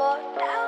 for.